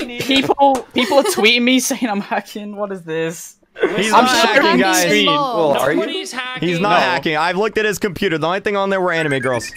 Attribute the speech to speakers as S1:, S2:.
S1: people people are tweeting me saying I'm hacking. What is this?
S2: He's
S1: I'm
S2: not hacking, guys.
S3: Well.
S4: Nobody's hacking.
S2: He's not
S1: No.
S2: hacking. I've looked at his computer. The only thing on there were anime girls.